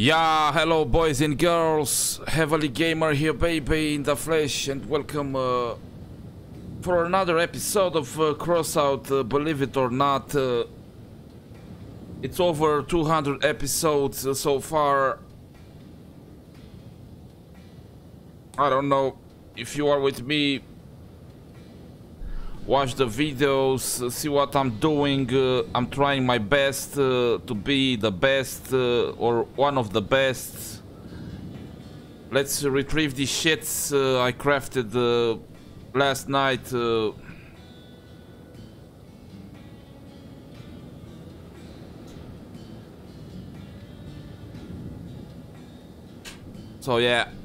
Yeah, hello boys and girls, Heavily Gamer here baby in the flesh and welcome uh, for another episode of uh, Crossout, uh, believe it or not. Uh, it's over 200 episodes uh, so far. I don't know if you are with me watch the videos, see what I'm doing. Uh, I'm trying my best uh, to be the best uh, or one of the best. Let's retrieve these shits uh, I crafted uh, last night. Uh. So yeah.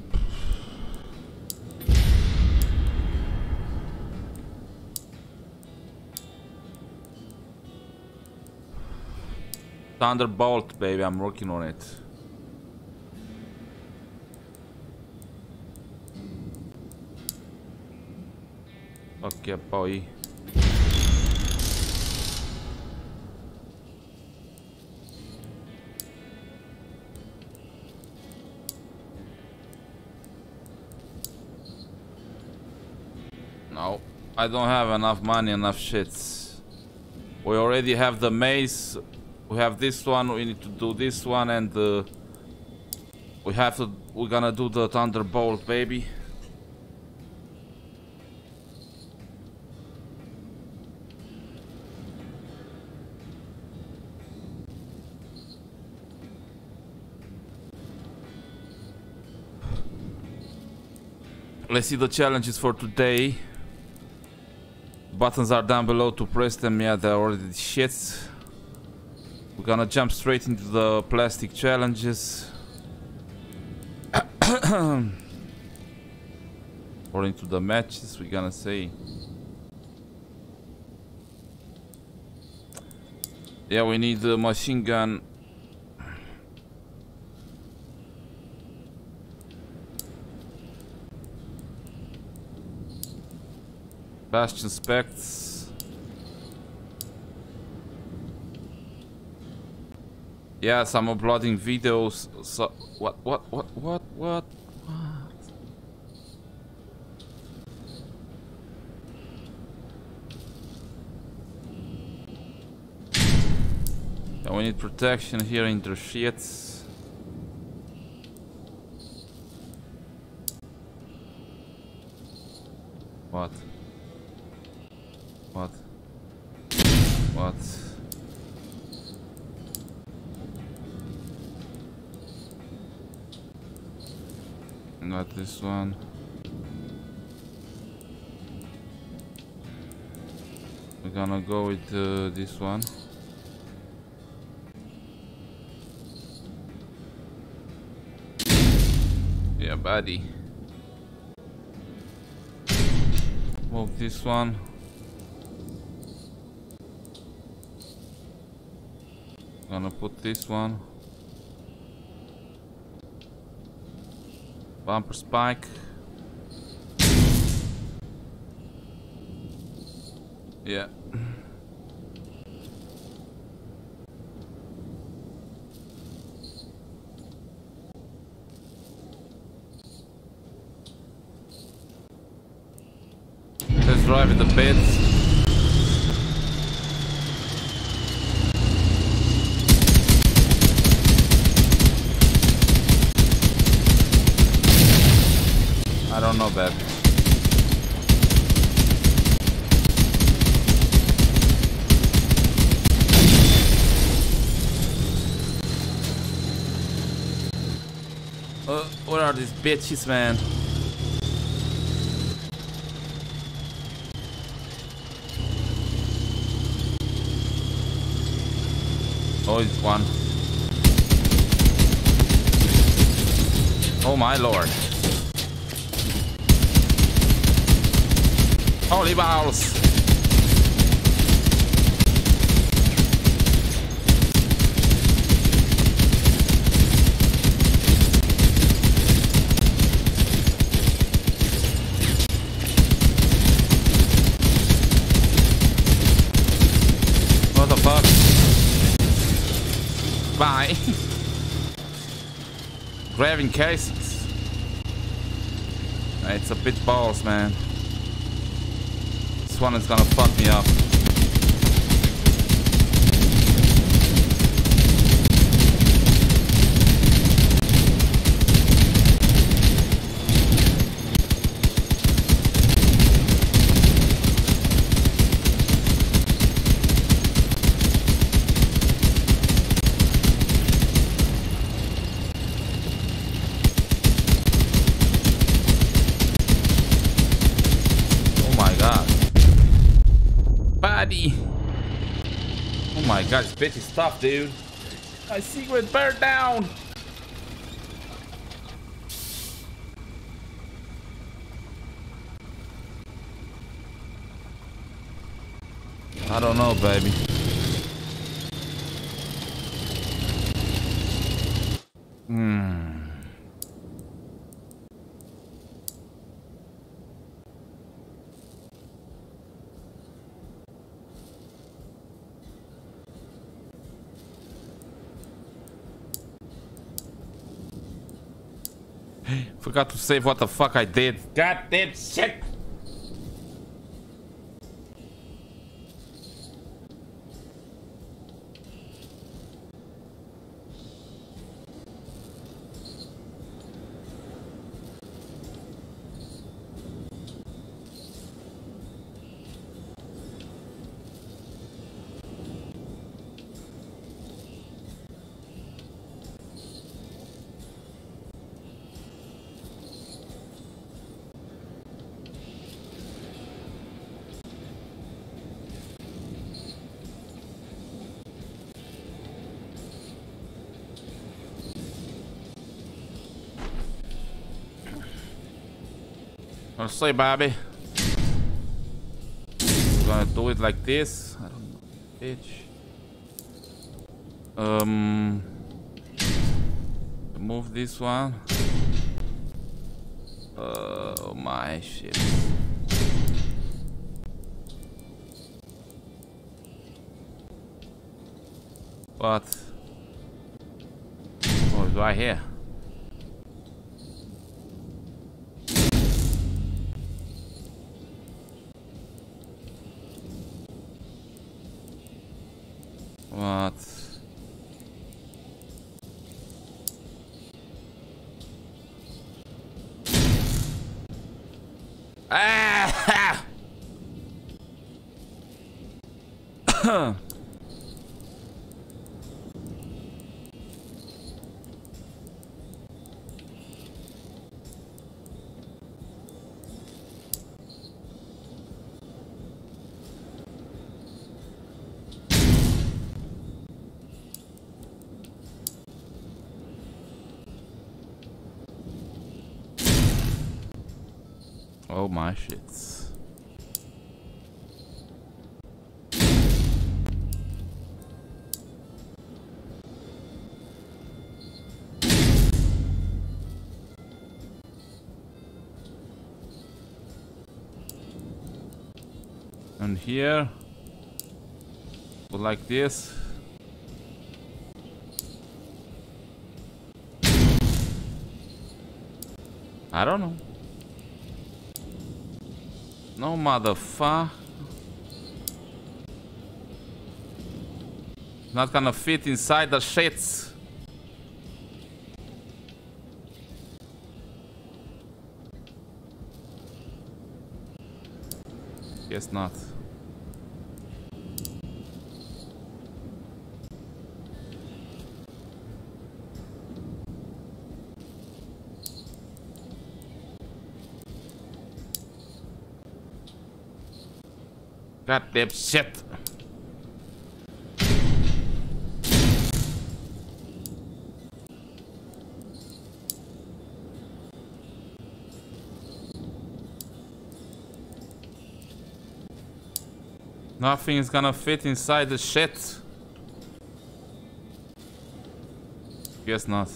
Thunderbolt, baby, I'm working on it. Okay, boy. No, I don't have enough money, enough shits. We already have the maze, we have this one we need to do this one and uh, we have to we're gonna do the thunderbolt baby. Let's see the challenges for today. Buttons are down below to press them. Yeah they're already shits we're gonna jump straight into the plastic challenges. or into the matches, we're gonna say. Yeah, we need the machine gun. Bastion Spectre. Yes, I'm uploading videos. So what? What? What? What? What? What? we need protection here in the sheets. What? What? What? Not this one. We're gonna go with uh, this one. Yeah, buddy. Move this one. Gonna put this one. Bumper spike. Yeah. Let's drive in the pits. don't know, babe. Are these bitches, man? Oh, it's one. Oh my lord. Holy balls! What the fuck? Grabbing cases. It's a bit balls, man. This one is gonna fuck me up. god, this bitch is tough, dude. My secret burned down. I don't know, baby. Hmm. Forgot to save what the fuck I did. Goddamn shit! Honestly, Bobby. I'm gonna do it like this. I don't know. Bitch. Um. Move this one. Oh my shit. What? Oh, it's right here. Ah! Oh my shits. And here, like this. I don't know. No motherfucker. Not gonna fit inside the shits. Guess not. Goddamn shit. Nothing is gonna fit inside the shit. Guess not.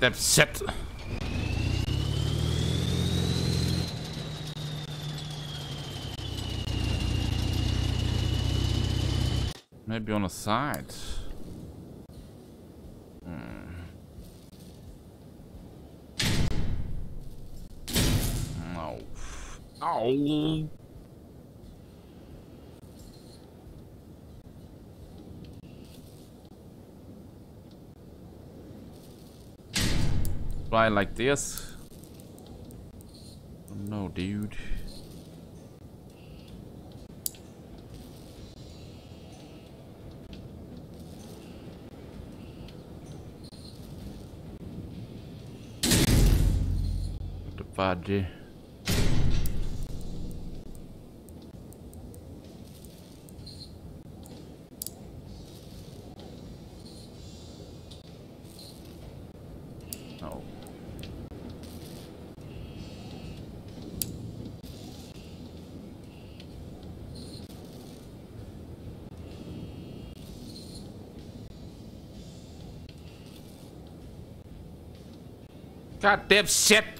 Shit. Maybe on the side. Hmm. No. Oh. Fly like this. No, dude. Oh. Goddamn shit!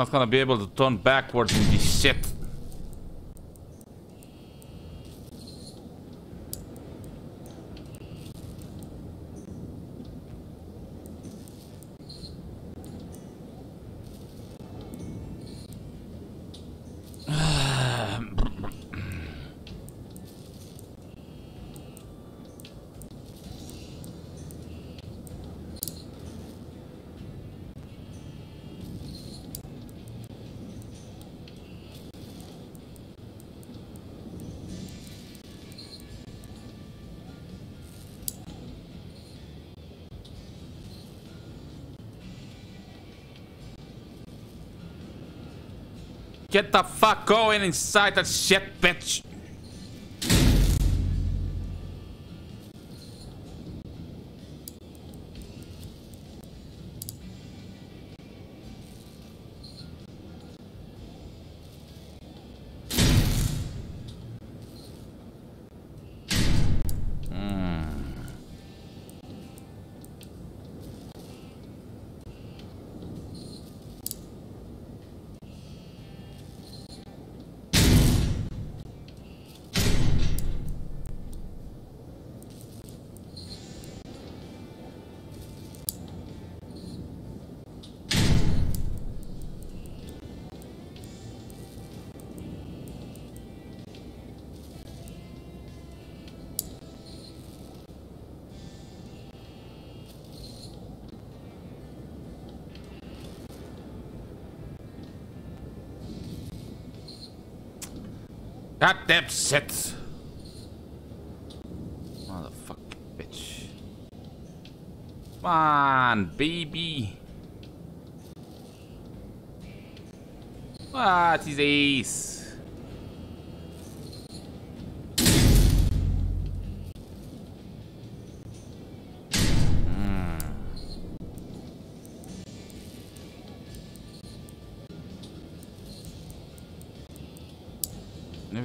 Not gonna be able to turn backwards in this shit. Get the fuck going inside that shit, bitch! Goddamn shit. Motherfucking bitch. Come on, baby. What is this?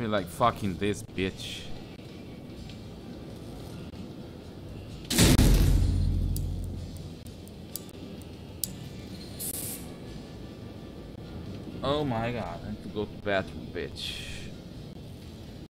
Like fucking this bitch. Oh my god, I need to go to the bathroom, bitch.